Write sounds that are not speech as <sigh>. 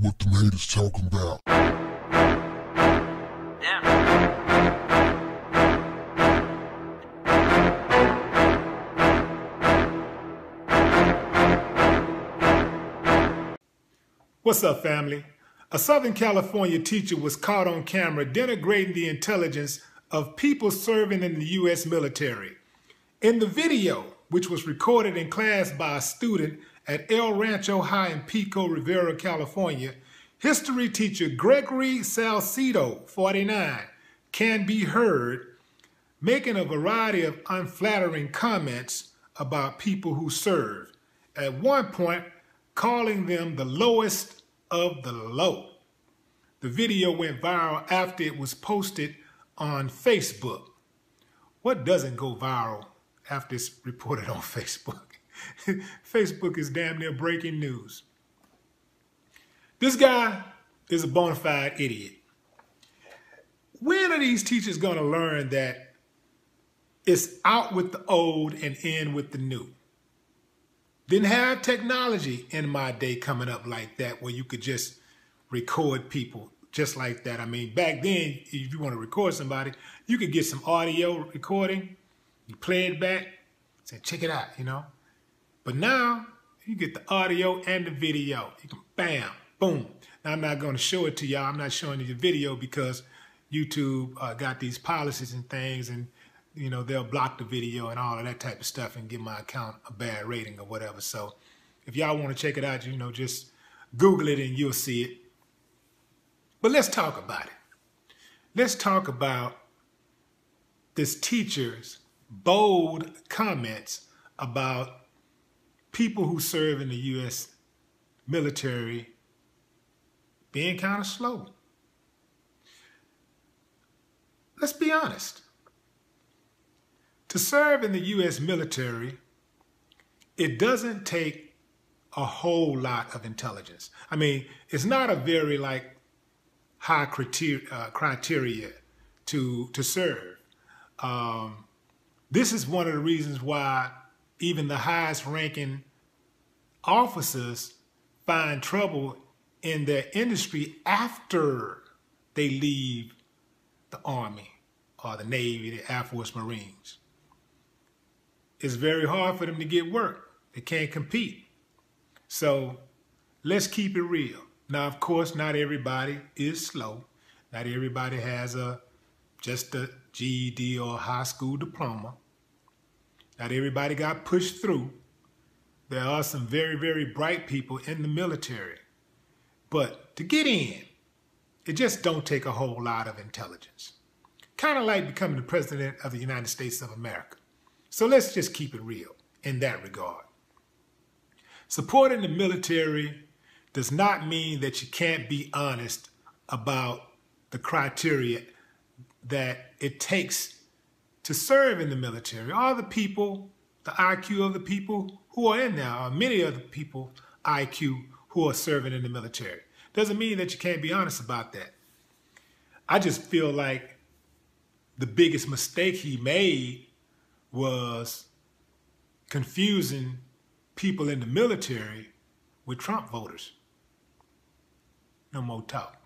what the haters talking about. What's up, family? A Southern California teacher was caught on camera denigrating the intelligence of people serving in the U.S. military. In the video, which was recorded in class by a student at El Rancho High in Pico Rivera, California, history teacher Gregory Salcido, 49, can be heard making a variety of unflattering comments about people who serve, at one point calling them the lowest of the low. The video went viral after it was posted on Facebook. What doesn't go viral after it's reported on <laughs> Facebook? <laughs> Facebook is damn near breaking news. This guy is a bona fide idiot. When are these teachers going to learn that it's out with the old and in with the new? Didn't have technology in my day coming up like that where you could just record people just like that. I mean, back then, if you want to record somebody, you could get some audio recording, you play it back, say, check it out, you know? But now you get the audio and the video. You can bam, boom. Now I'm not going to show it to y'all. I'm not showing you the video because YouTube uh, got these policies and things, and you know they'll block the video and all of that type of stuff and give my account a bad rating or whatever. So if y'all want to check it out, you know, just Google it and you'll see it. But let's talk about it. Let's talk about this teacher's bold comments about people who serve in the U.S. military being kind of slow. Let's be honest. To serve in the U.S. military, it doesn't take a whole lot of intelligence. I mean, it's not a very like high criteria, uh, criteria to to serve. Um, this is one of the reasons why even the highest ranking officers find trouble in their industry after they leave the Army or the Navy, the Air Force, Marines. It's very hard for them to get work. They can't compete. So let's keep it real. Now, of course, not everybody is slow. Not everybody has a just a GED or high school diploma. Not everybody got pushed through. There are some very, very bright people in the military. But to get in, it just don't take a whole lot of intelligence. Kind of like becoming the president of the United States of America. So let's just keep it real in that regard. Supporting the military does not mean that you can't be honest about the criteria that it takes to serve in the military are the people, the IQ of the people who are in there, or many of the people IQ who are serving in the military. Doesn't mean that you can't be honest about that. I just feel like the biggest mistake he made was confusing people in the military with Trump voters. No more talk.